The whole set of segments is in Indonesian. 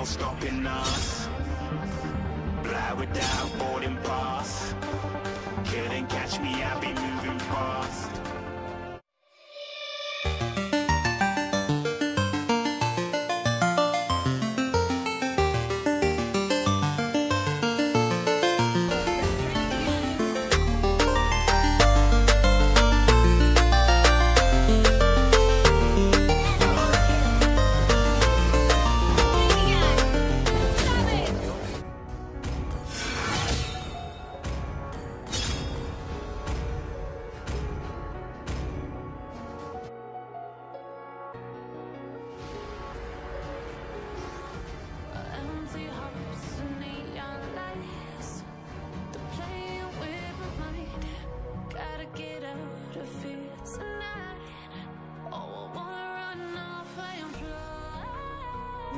no stopping us. Fly without boarding pass. Couldn't catch me, I'd be moving fast.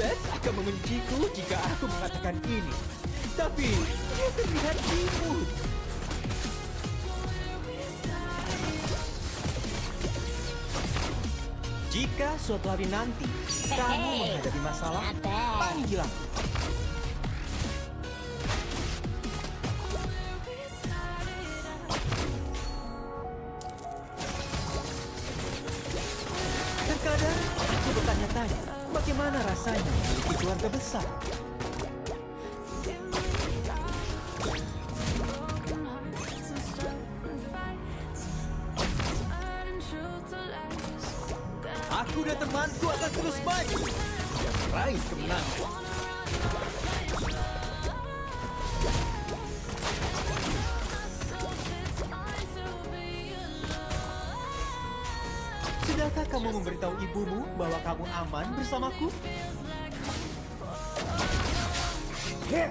Beth akan membenciku jika aku mengatakan ini. Tapi dia terlihat imut. Jika suatu hari nanti kamu Hey, menghadapi masalah, panggil aku. Lies. Aku dan temanku akan terus maju. Raih kemenangan. Sudahkah kamu memberitahu ibumu bahwa kamu aman bersamaku? Sampai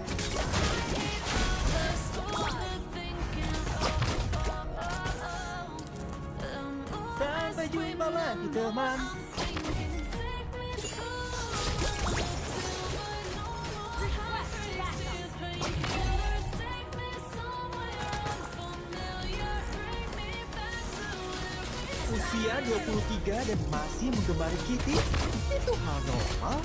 jumpa lagi teman. Usia 23 dan masih menggemari Kitty? Itu hal normal.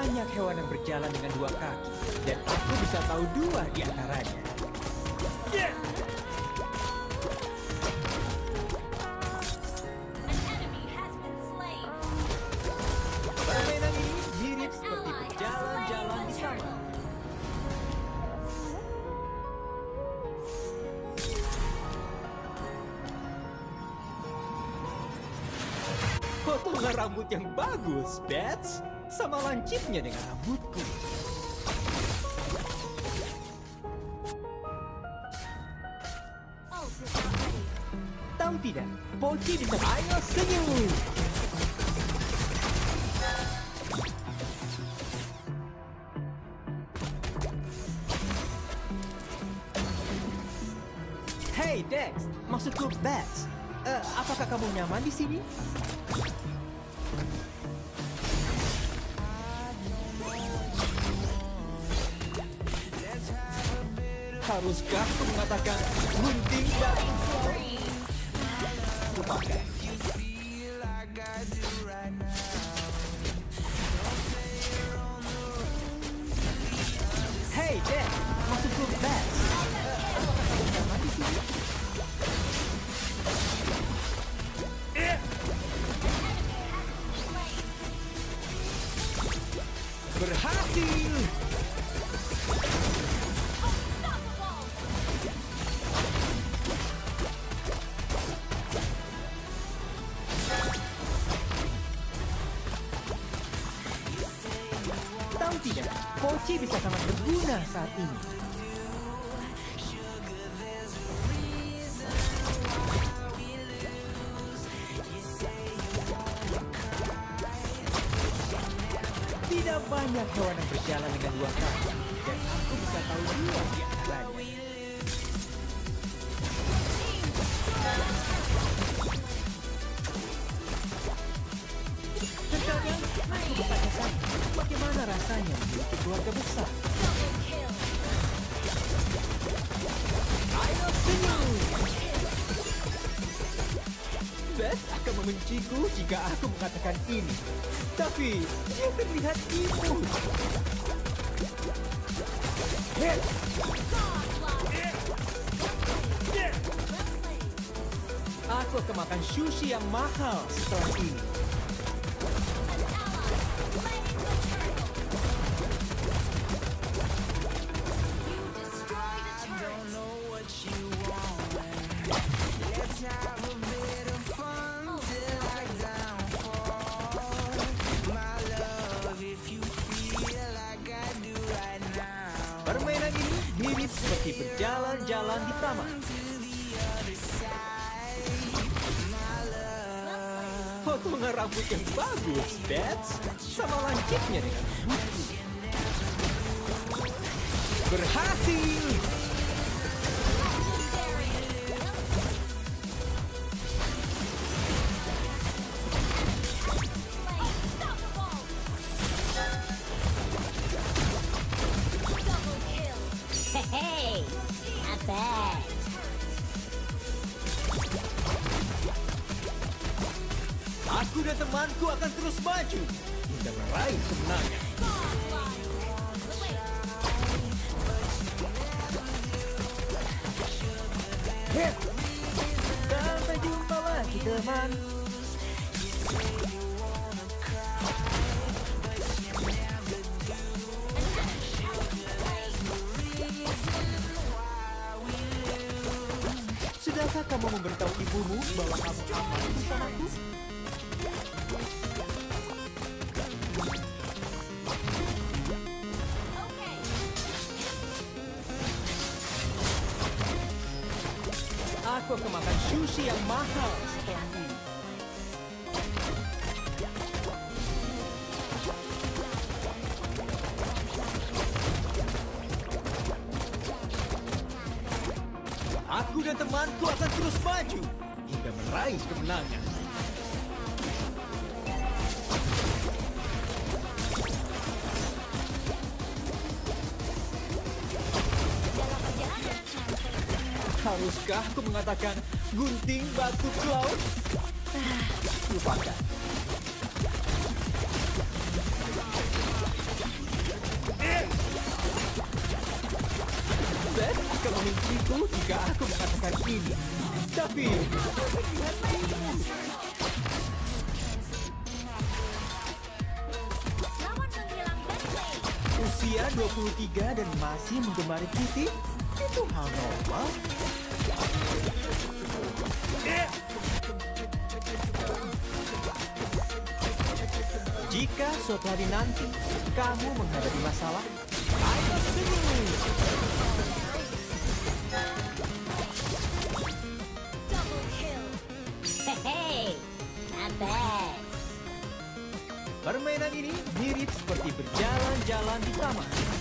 Banyak hewan yang berjalan dengan dua kaki, dan aku bisa tahu dua di antaranya. Slain! Permainan ini mirip seperti berjalan-jalan di taman. Potongan rambut yang bagus, Bats. Sama lancipnya dengan rambutku. Tahu tidak, Poci bisa ayo senyum. Hey Dex, maksudku Bats. Eh, apakah kamu nyaman di sini? Haruskah mengatakan gunting dan Kupakai. Kunci bisa sangat berguna saat ini. Tidak banyak hewan yang berjalan dengan dua kaki, dan aku bisa tahu dua di membenciku jika aku mengatakan ini. Tapi, dia terlihat. Hit! Aku akan makan sushi yang mahal setelah ini. Berjalan-jalan di taman. Potongan rambut yang bagus, Bets. Sama lancipnya dengan. Berhasil! Aku dan temanku akan terus maju hingga meraih kemenangan. Sampai jumpa lagi teman. Sudahkah kamu memberitahu ibumu bahwa kamu aman bersamaku? Aku akan makan sushi yang mahal Aku dan temanku akan terus maju hingga meraih kemenangan. Haruskah aku mengatakan gunting batu laut? Ah, Lupakan. Akan membenciku jika aku mengatakan ini. Tapi, usia 23 dan masih menggemari putih, itu hal normal. Jika suatu hari nanti kamu menghadapi masalah, ayo senyum. Permainan ini mirip seperti berjalan-jalan di taman.